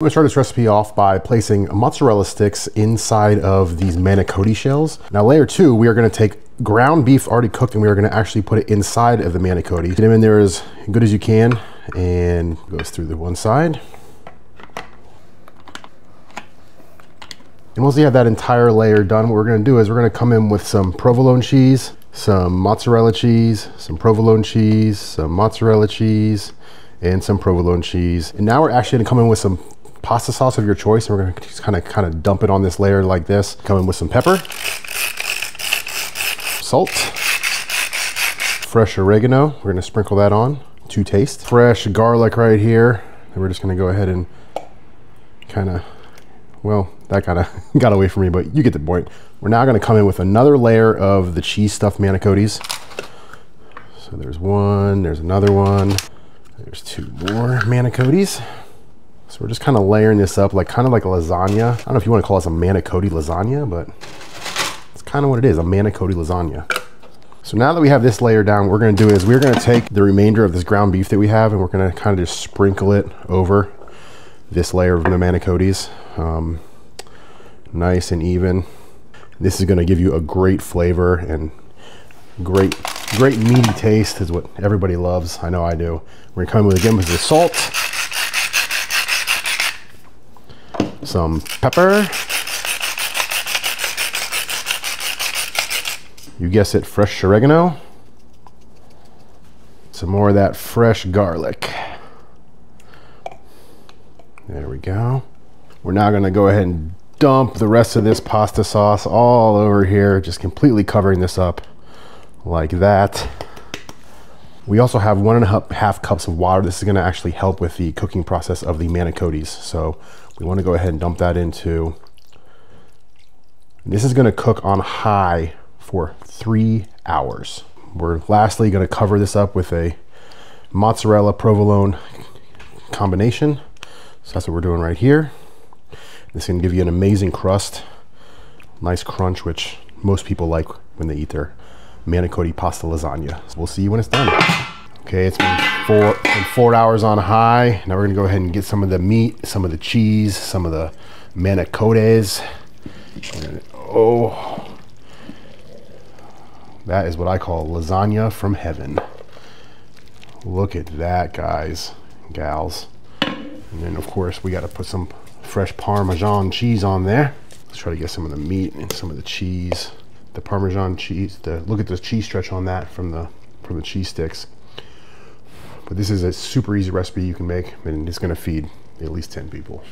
I'm gonna start this recipe off by placing mozzarella sticks inside of these manicotti shells. Now layer two, we are gonna take ground beef already cooked and we are gonna actually put it inside of the manicotti. Get them in there as good as you can and goes through the one side. And once you have that entire layer done, what we're gonna do is we're gonna come in with some provolone cheese, some mozzarella cheese, some provolone cheese, some mozzarella cheese, and some provolone cheese. And now we're actually gonna come in with some pasta sauce of your choice. And we're gonna just kind of kind of dump it on this layer like this. Come in with some pepper, salt, fresh oregano. We're gonna sprinkle that on to taste. Fresh garlic right here. And we're just gonna go ahead and kind of, well, that kind of got away from me, but you get the point. We're now gonna come in with another layer of the cheese stuffed manicottis. So there's one, there's another one. There's two more manicottis. So we're just kind of layering this up like kind of like a lasagna. I don't know if you want to call this a manicotti lasagna, but it's kind of what it is, a manicotti lasagna. So now that we have this layer down, what we're going to do is we're going to take the remainder of this ground beef that we have and we're going to kind of just sprinkle it over this layer of the manicottis. Um, nice and even. This is going to give you a great flavor and great, great meaty taste is what everybody loves. I know I do. We're to come with again with the salt some pepper. You guess it, fresh oregano. Some more of that fresh garlic. There we go. We're now gonna go ahead and dump the rest of this pasta sauce all over here, just completely covering this up like that. We also have one and a half cups of water. This is gonna actually help with the cooking process of the manicottis. So we want to go ahead and dump that into. This is going to cook on high for three hours. We're lastly going to cover this up with a mozzarella provolone combination. So that's what we're doing right here. This to give you an amazing crust, nice crunch, which most people like when they eat their manicotti pasta lasagna. So we'll see you when it's done. Okay, it's been four, four hours on high. Now we're gonna go ahead and get some of the meat, some of the cheese, some of the manicottes. oh, that is what I call lasagna from heaven. Look at that, guys, gals. And then of course we gotta put some fresh Parmesan cheese on there. Let's try to get some of the meat and some of the cheese. The Parmesan cheese, the, look at the cheese stretch on that from the, from the cheese sticks. But this is a super easy recipe you can make and it's gonna feed at least 10 people.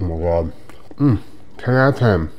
Oh my God. Mm, 10 out of 10.